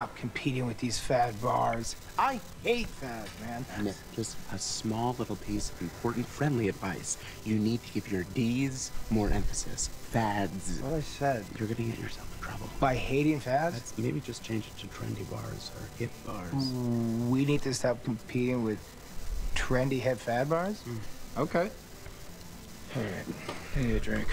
Stop competing with these fad bars. I hate fads, man. Nick, just a small little piece of important friendly advice. You need to give your D's more emphasis. Fads. What I said. You're gonna get yourself in trouble. By hating fads, Let's maybe just change it to trendy bars or hip bars. Mm, we need to stop competing with trendy hip fad bars? Mm. Okay. All right. I need a drink.